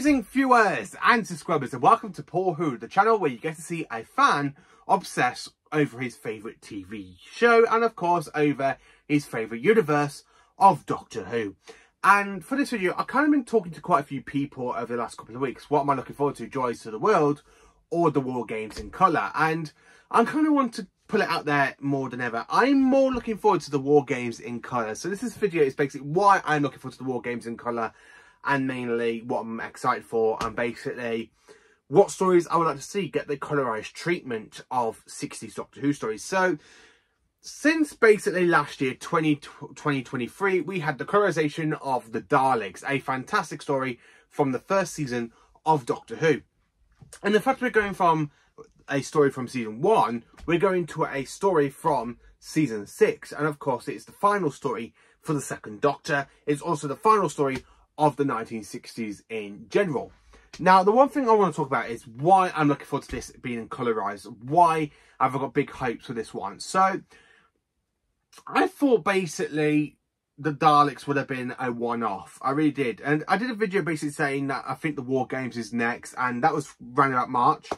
Amazing viewers and subscribers and welcome to Paul Who, the channel where you get to see a fan obsess over his favourite TV show and of course over his favourite universe of Doctor Who. And for this video, I've kind of been talking to quite a few people over the last couple of weeks. What am I looking forward to? Joys to the World or the War Games in Colour? And I kind of want to pull it out there more than ever. I'm more looking forward to the War Games in Colour. So this is video is basically why I'm looking forward to the War Games in Colour and mainly what I'm excited for and basically what stories I would like to see get the colorized treatment of 60s Doctor Who stories. So since basically last year, 20, 2023, we had the colorization of the Daleks, a fantastic story from the first season of Doctor Who. And the fact we're going from a story from season one, we're going to a story from season six. And of course, it's the final story for the second Doctor. It's also the final story of the 1960s in general. Now, the one thing I want to talk about is why I'm looking forward to this being colorized. Why have I got big hopes for this one? So, I thought basically the Daleks would have been a one-off. I really did. And I did a video basically saying that I think the War Games is next. And that was around about March.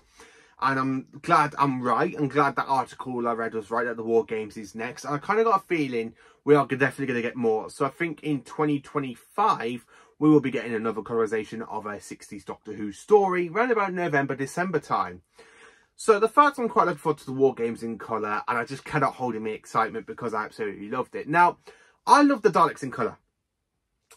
And I'm glad I'm right. I'm glad that article I read was right that the War Games is next. And I kind of got a feeling we are definitely going to get more. So I think in 2025, we will be getting another colorization of a 60s Doctor Who story around about November, December time. So the fact I'm quite looking forward to the War Games in colour and I just cannot hold in my excitement because I absolutely loved it. Now, I love the Daleks in colour.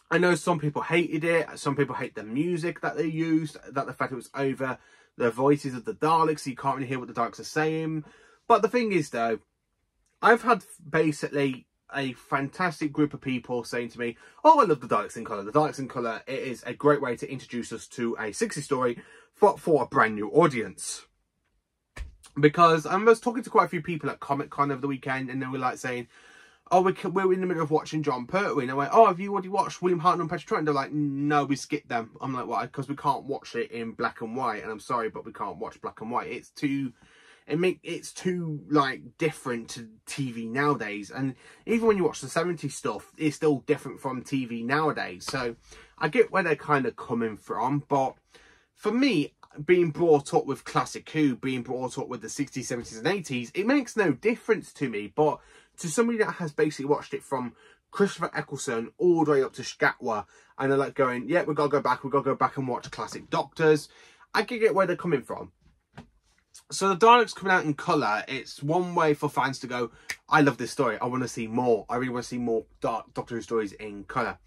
I know some people hated it, some people hate the music that they used, that the fact it was over the voices of the Daleks, so you can't really hear what the Daleks are saying. But the thing is though, I've had basically a fantastic group of people saying to me, oh, I love the Daleks in Colour. The Daleks in Colour, it is a great way to introduce us to a 60 story for, for a brand new audience. Because I was talking to quite a few people at Comic Con over the weekend and they were like saying, oh, we can, we're in the middle of watching Jon Pertwee. And I went, oh, have you already watched William Hartnell and Petra And they're like, no, we skipped them. I'm like, why? Because we can't watch it in black and white. And I'm sorry, but we can't watch black and white. It's too it make it's too like different to TV nowadays. And even when you watch the 70s stuff, it's still different from TV nowadays. So I get where they're kind of coming from, but for me, being brought up with classic Who, being brought up with the 60s, 70s and 80s, it makes no difference to me. But to somebody that has basically watched it from Christopher Eccleston all the way up to Scatwa, and they're like going, yeah, we've got to go back, we've got to go back and watch classic Doctors. I can get where they're coming from. So the Daleks coming out in colour, it's one way for fans to go, I love this story, I want to see more. I really want to see more Dark Doctor Who stories in colour.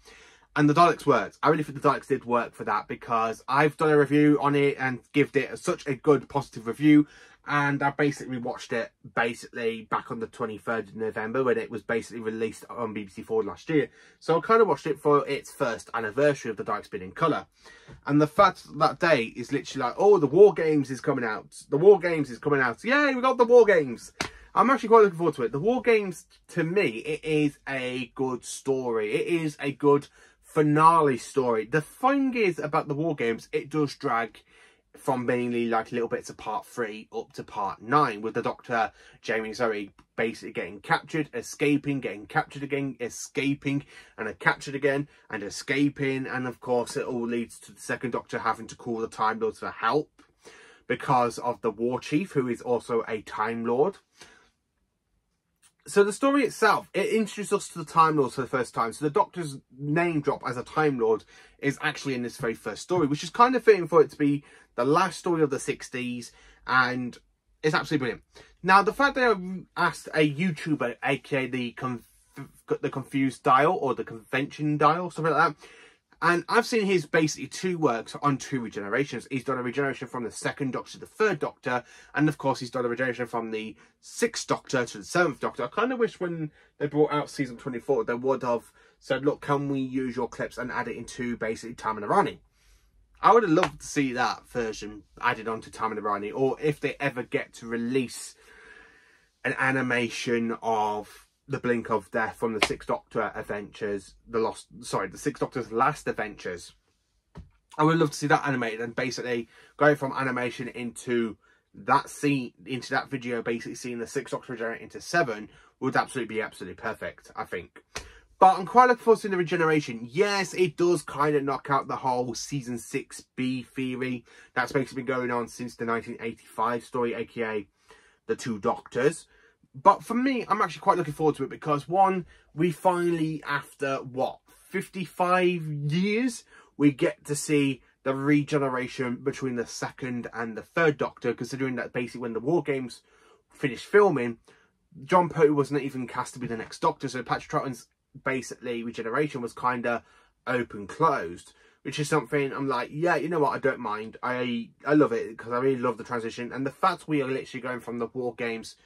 And the Daleks worked. I really think the Daleks did work for that because I've done a review on it and give it such a good positive review and I basically watched it basically back on the 23rd of November when it was basically released on BBC Four last year. So I kind of watched it for its first anniversary of the Dark Spin in colour. And the fact that day is literally like, oh, the War Games is coming out. The War Games is coming out. Yay, we got the War Games. I'm actually quite looking forward to it. The War Games, to me, it is a good story. It is a good finale story. The thing is about the War Games, it does drag from mainly like little bits of part three up to part nine with the doctor Jamie Zoe basically getting captured, escaping, getting captured again, escaping and captured again and escaping and of course it all leads to the second doctor having to call the Time Lords for help because of the war chief who is also a Time Lord. So the story itself, it introduces us to the Time Lords for the first time. So the Doctor's name drop as a Time Lord is actually in this very first story, which is kind of fitting for it to be the last story of the 60s, and it's absolutely brilliant. Now, the fact that I asked a YouTuber, aka the conf the Confused Dial, or the Convention Dial, something like that, and I've seen his basically two works on two regenerations. He's done a regeneration from the second Doctor to the third Doctor, and of course he's done a regeneration from the sixth Doctor to the seventh Doctor. I kind of wish when they brought out season 24, they would have said, look, can we use your clips and add it into basically Tamina I would have loved to see that version added onto Tamina or if they ever get to release an animation of the Brink of Death from the Sixth Doctor Adventures, the Lost, sorry, the Sixth Doctor's Last Adventures. I would love to see that animated and basically going from animation into that scene, into that video, basically seeing the Sixth Doctor regenerate into seven would absolutely be absolutely perfect, I think. But I'm quite looking forward to the regeneration. Yes, it does kind of knock out the whole season 6B theory that's basically been going on since the 1985 story, aka the two doctors. But for me, I'm actually quite looking forward to it because one, we finally, after what, 55 years, we get to see the regeneration between the second and the third Doctor, considering that basically when the War Games finished filming, Jon Pertwee wasn't even cast to be the next Doctor, so Patrick Troughton's basically regeneration was kind of open closed which is something I'm like, yeah, you know what, I don't mind. I I love it because I really love the transition and the fact we are literally going from the war games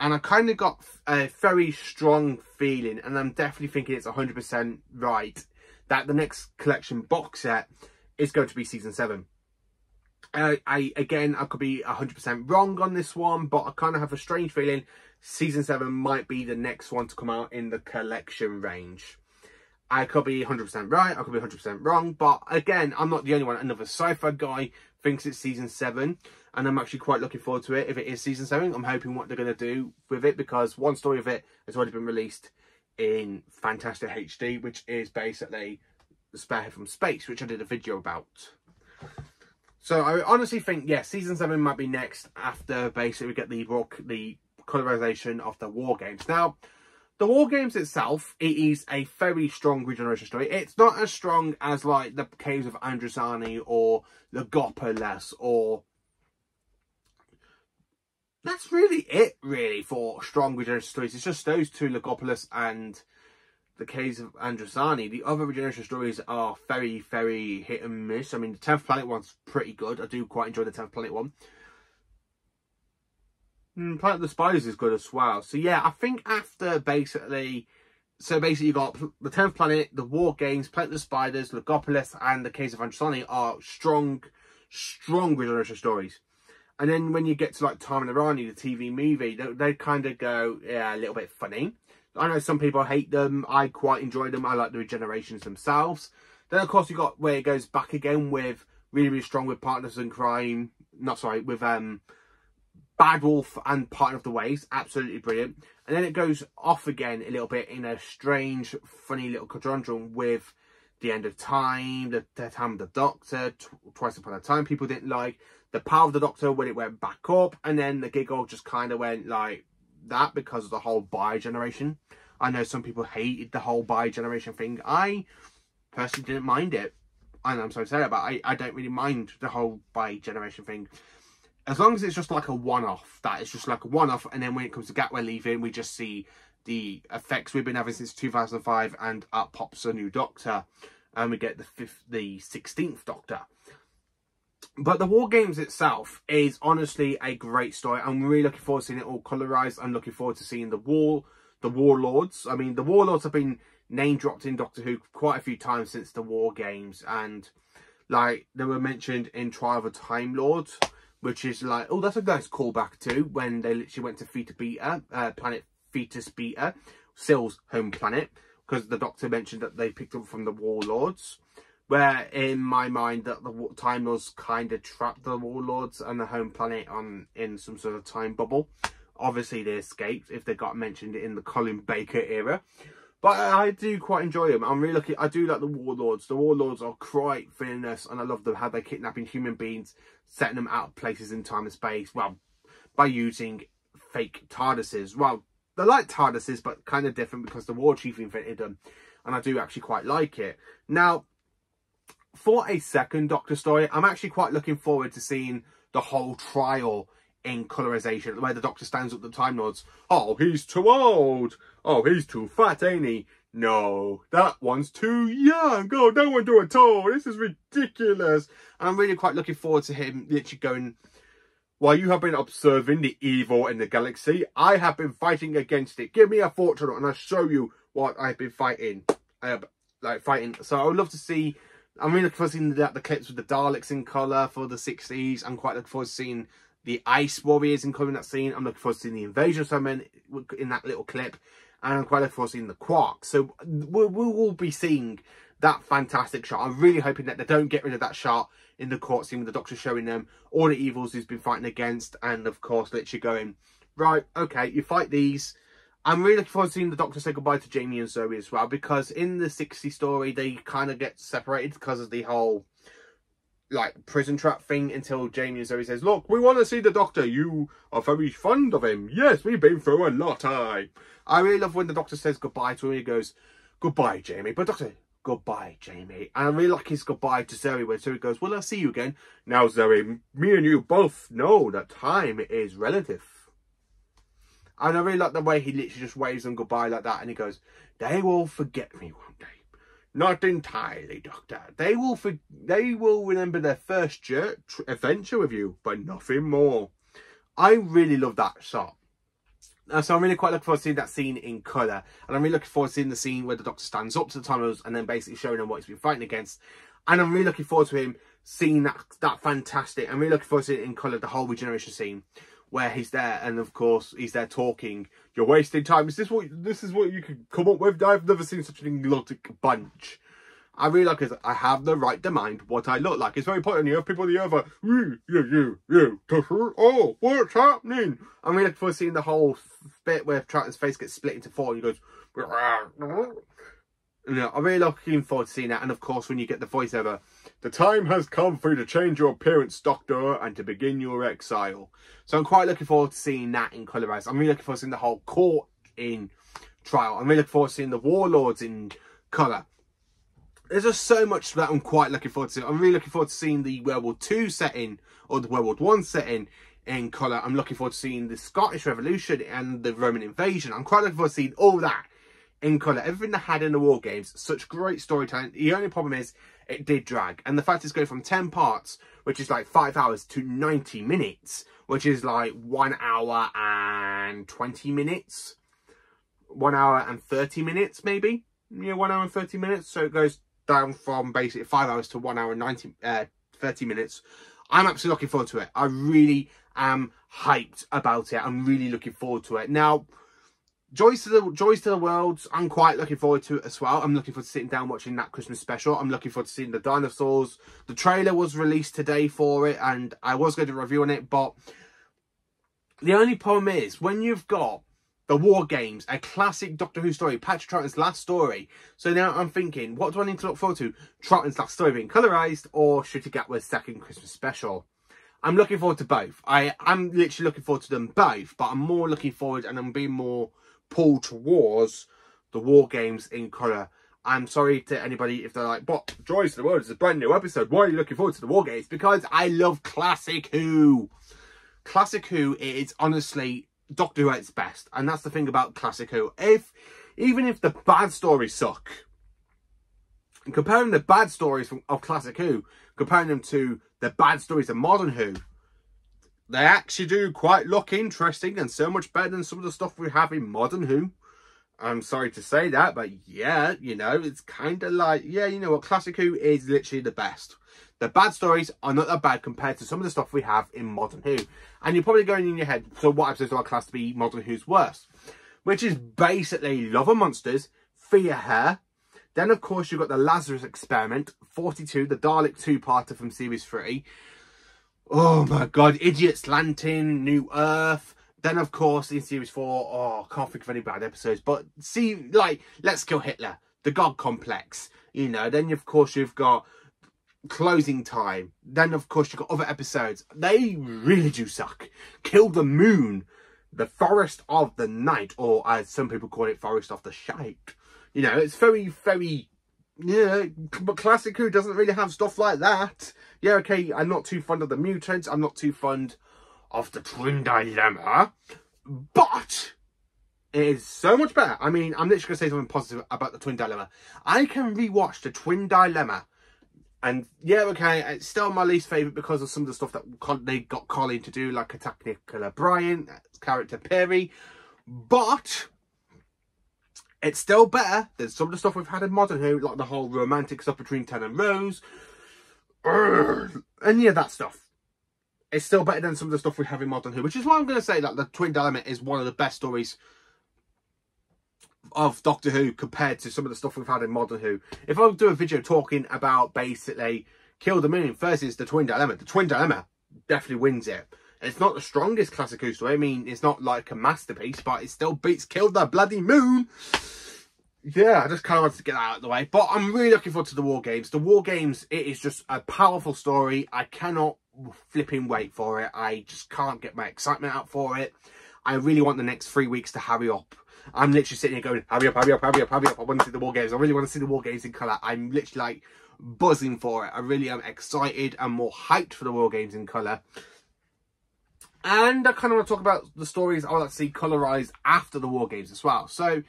and I kind of got a very strong feeling and I'm definitely thinking it's 100% right that the next collection box set is going to be season 7. Uh, I again, I could be 100% wrong on this one, but I kind of have a strange feeling season 7 might be the next one to come out in the collection range. I could be 100% right, I could be 100% wrong, but again, I'm not the only one. Another sci-fi guy thinks it's season 7, and I'm actually quite looking forward to it. If it is season 7, I'm hoping what they're going to do with it, because one story of it has already been released in Fantastic HD, which is basically the Spearhead from Space, which I did a video about. So I honestly think, yeah, season 7 might be next after basically we get the book, the colorization of the War Games. Now, the War Games itself, it is a very strong regeneration story. It's not as strong as like the Caves of Androzani or the Logopolis or... That's really it, really, for strong regeneration stories. It's just those two, Logopolis and the Caves of Androzani. The other regeneration stories are very, very hit and miss. I mean, the 10th Planet one's pretty good. I do quite enjoy the 10th Planet one. Mm, Planet of the Spiders is good as well. So yeah, I think after basically, so basically you got the 10th Planet, the War Games, Planet of the Spiders, Logopolis and the Caves of Androzani are strong, strong regeneration stories. And then when you get to like Time and the Rani, the TV movie, they, they kind of go, yeah, a little bit funny. I know some people hate them. I quite enjoy them. I like the regenerations themselves. Then, of course, you got where it goes back again with really, really strong with Partners in Crime. Not sorry, with um Bad Wolf and Parting of the Ways, absolutely brilliant. And then it goes off again a little bit in a strange, funny little conundrum with The End of Time, The, Time of the Doctor, Twice Upon a Time people didn't like, The Power of the Doctor when it went back up, and then the giggle just kind of went like that because of the whole bi-generation. I know some people hated the whole bi-generation thing. I personally didn't mind it. And I'm say that, but I, I don't really mind the whole bi-generation thing as long as it's just like a one-off, that is just like a one-off, and then when it comes to Gatwa leaving, we just see the effects we've been having since 2005, and up pops a new Doctor, and we get the fifth, the 16th Doctor. But the War Games itself is honestly a great story. I'm really looking forward to seeing it all colorized. I'm looking forward to seeing the war, the Warlords. I mean, the Warlords have been name dropped in Doctor Who quite a few times since the War Games, and like they were mentioned in Trial of a Time Lord which is like, oh, that's a nice callback to when they literally went to Theta Beta, uh, planet Thetis Beta, Sil's home planet, because the Doctor mentioned that they picked up from the Warlords. Where in my mind that the Time Lords kind of trapped the Warlords and the home planet on in some sort of time bubble. Obviously they escaped if they got mentioned in the Colin Baker era. But I do quite enjoy them. I'm really looking. I do like the warlords. The warlords are quite villainous, and I love them how they're kidnapping human beings, setting them out of places in time and space. Well, by using fake TARDISes. Well, they're like TARDISes, but kind of different because the War Chief invented them, and I do actually quite like it. Now, for a second Doctor story, I'm actually quite looking forward to seeing the whole trial in colorization, where the doctor stands up the Time Lords. Oh, he's too old. Oh, he's too fat, ain't he? No, that one's too young. Oh, don't want to do it at all. This is ridiculous. And I'm really quite looking forward to him literally going, while you have been observing the evil in the galaxy, I have been fighting against it. Give me a fortune and I'll show you what I've been fighting. Uh, like fighting. So I would love to see I'm really looking forward to seeing the, the clips with the Daleks in colour for the 60s. I'm quite looking forward to seeing the Ice Warriors in including that scene. I'm looking forward to seeing the Invasion Summon in that little clip. And I'm quite looking forward to seeing the Quark. So we will be seeing that fantastic shot. I'm really hoping that they don't get rid of that shot in the court scene with the Doctor showing them all the evils he's been fighting against. And of course, literally going, right, okay, you fight these. I'm really looking forward to seeing the Doctor say goodbye to Jamie and Zoe as well, because in the 60 story, they kind of get separated because of the whole, like, prison trap thing until Jamie and Zoe says, Look, we want to see the Doctor. You are very fond of him. Yes, we've been through a lot, I. I really love when the Doctor says goodbye to him. He goes, Goodbye, Jamie. But Doctor, goodbye, Jamie. And I really like his goodbye to Zoe when Zoe goes, Well, I'll see you again. Now, Zoe, me and you both know that time is relative. And I really like the way he literally just waves them goodbye like that and he goes, They will forget me one day. Not entirely, Doctor. They will for they will remember their first adventure with you, but nothing more. I really love that shot. Uh, so I'm really quite looking forward to seeing that scene in colour. And I'm really looking forward to seeing the scene where the Doctor stands up to the tunnels and then basically showing them what he's been fighting against. And I'm really looking forward to him seeing that that fantastic. I'm really looking forward to it in colour, the whole regeneration scene where he's there and of course he's there talking you're wasting time. Is this what this is what you can come up with. I've never seen such an idiotic bunch. I really like it i have the right to mind what i look like. It's very important. You have people the other you you you you oh what's happening? I'm really looking forward to seeing the whole bit where Troughton's face gets split into four and he goes no, I'm really looking forward to seeing that. And of course, when you get the voiceover, the time has come for you to change your appearance, Doctor, and to begin your exile. So I'm quite looking forward to seeing that in colorized. I'm really looking forward to seeing the whole court in trial. I'm really looking forward to seeing the warlords in colour. There's just so much that I'm quite looking forward to. I'm really looking forward to seeing the World War II setting or the World War One setting in colour. I'm looking forward to seeing the Scottish Revolution and the Roman invasion. I'm quite looking forward to seeing all that in colour. Everything they had in the War Games, such great storytelling. The only problem is it did drag. And the fact it's going from 10 parts, which is like 5 hours, to 90 minutes, which is like 1 hour and 20 minutes. 1 hour and 30 minutes, maybe? Yeah, 1 hour and 30 minutes. So it goes down from basically 5 hours to 1 hour and 90, uh, 30 minutes. I'm absolutely looking forward to it. I really am hyped about it. I'm really looking forward to it. Now, Joys to the Joys to the Worlds, I'm quite looking forward to it as well. I'm looking forward to sitting down watching that Christmas special. I'm looking forward to seeing the dinosaurs. The trailer was released today for it and I was going to review on it, but the only problem is when you've got the War Games, a classic Doctor Who story, Patrick Troughton's last story. So now I'm thinking, what do I need to look forward to? Troughton's last story being colorized or Ncuti Gatwa's second Christmas special? I'm looking forward to both. I, I'm literally looking forward to them both, but I'm more looking forward and I'm being more pull towards the War Games in colour. I'm sorry to anybody if they're like, but Joys to the World is a brand new episode. Why are you looking forward to the War Games? Because I love Classic Who. Classic Who is honestly Doctor Who at its best. And that's the thing about Classic Who. If, even if the bad stories suck, comparing the bad stories from, of Classic Who, comparing them to the bad stories of Modern Who, they actually do quite look interesting and so much better than some of the stuff we have in Modern Who. I'm sorry to say that, but yeah, you know, it's kind of like, yeah, you know what, Classic Who is literally the best. The bad stories are not that bad compared to some of the stuff we have in Modern Who. And you're probably going in your head, so what episodes are classed to be Modern Who's worst? Which is basically Love and Monsters, Fear Her, then of course you've got the Lazarus Experiment, 42, the Dalek two-parter from Series 3, Oh my god, Idiots Lantern, New Earth. Then, of course, in Series 4, oh, I can't think of any bad episodes. But see, like, Let's Kill Hitler, The God Complex. You know, then, of course, you've got Closing Time. Then, of course, you've got other episodes. They really do suck. Kill the Moon, The Forest of the Night, or as some people call it, Forest of the Shite. You know, it's very, very yeah, but Classic Who doesn't really have stuff like that. Yeah, okay, I'm not too fond of the mutants. I'm not too fond of the Twin Dilemma. But it is so much better. I mean, I'm literally going to say something positive about the Twin Dilemma. I can rewatch the Twin Dilemma. And yeah, okay, it's still my least favourite because of some of the stuff that they got Colin to do, like attack Nicola Bryant, character Peri. But it's still better than some of the stuff we've had in Modern Who, like the whole romantic stuff between Ten and Rose. And yeah, that stuff. It's still better than some of the stuff we have in Modern Who, which is why I'm going to say that the Twin Dilemma is one of the best stories of Doctor Who compared to some of the stuff we've had in Modern Who. If I do a video talking about basically Kill the Moon versus the Twin Dilemma, the Twin Dilemma definitely wins it. It's not the strongest classic Who. I mean, it's not like a masterpiece, but it still beats Killed the Bloody Moon. Yeah, I just kind of wanted to get that out of the way. But I'm really looking forward to the War Games. The War Games, it is just a powerful story. I cannot flipping wait for it. I just can't get my excitement out for it. I really want the next three weeks to hurry up. I'm literally sitting here going, hurry up, hurry up, hurry up, hurry up. I want to see the War Games. I really want to see the War Games in colour. I'm literally like buzzing for it. I really am excited and more hyped for the War Games in colour. And I kind of want to talk about the stories I like to see colorized after the War Games as well. So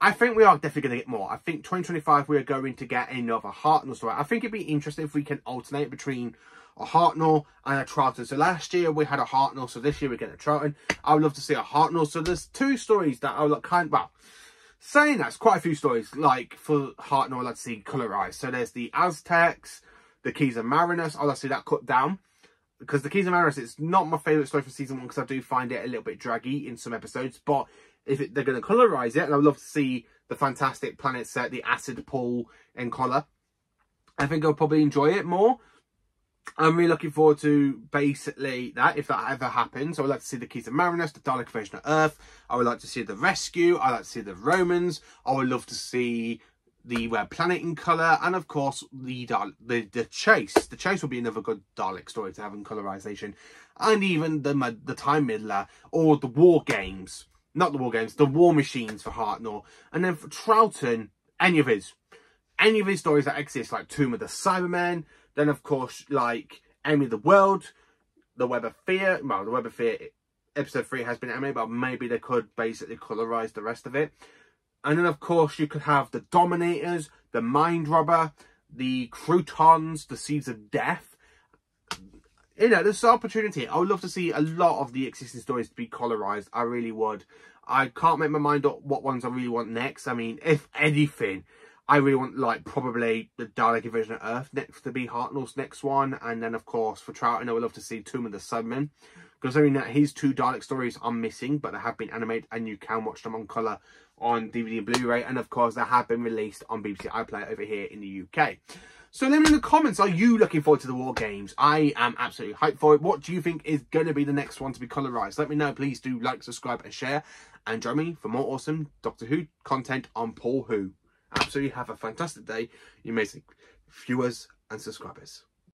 I think we are definitely going to get more. I think 2025 we are going to get another Hartnell story. I think it'd be interesting if we can alternate between a Hartnell and a Troughton. So last year we had a Hartnell, so this year we get a Troughton. I would love to see a Hartnell. So there's two stories that I would like kind of, well, saying that's quite a few stories like for Hartnell I'd see colorized. So there's the Aztecs, the Keys of Marinus. I'd see that cut down because the Keys of Marinus, it's not my favourite story for season one because I do find it a little bit draggy in some episodes. But if it, they're going to colorise it, and I'd love to see the fantastic planet set, the acid pool in colour, I think I'll probably enjoy it more. I'm really looking forward to basically that, if that ever happens. I would like to see the Keys of Marinus, the Dalek invasion of Earth. I would like to see the Rescue. I would like to see the Romans. I would love to see the Web Planet in colour, and of course the, the the Chase. The Chase will be another good Dalek story to have in colorization, and even the the Time Meddler or the War Games, not the War Games, the War Machines for Hartnell, and then for Troughton, any of his, any of his stories that exist, like Tomb of the Cybermen, then of course like Enemy of the World, the Web of Fear. Well, the Web of Fear episode three has been animated, but maybe they could basically colorize the rest of it. And then, of course, you could have the Dominators, the Mind Robber, the Krotons, the Seeds of Death. You know, there's opportunity. I would love to see a lot of the existing stories to be colorized. I really would. I can't make my mind up what ones I really want next. I mean, if anything, I really want, like, probably the Dalek Invasion of Earth next to be Hartnell's next one. And then, of course, for Trout, I would love to see Tomb of the Cybermen. Considering that his two Dalek stories are missing, but they have been animated and you can watch them on colour on DVD and Blu-ray. And of course, they have been released on BBC iPlayer over here in the UK. So let me know in the comments, are you looking forward to the War Games? I am absolutely hyped for it. What do you think is going to be the next one to be colorised? Let me know. Please do like, subscribe and share. And join me for more awesome Doctor Who content on Paul Who. Absolutely have a fantastic day, you amazing viewers and subscribers.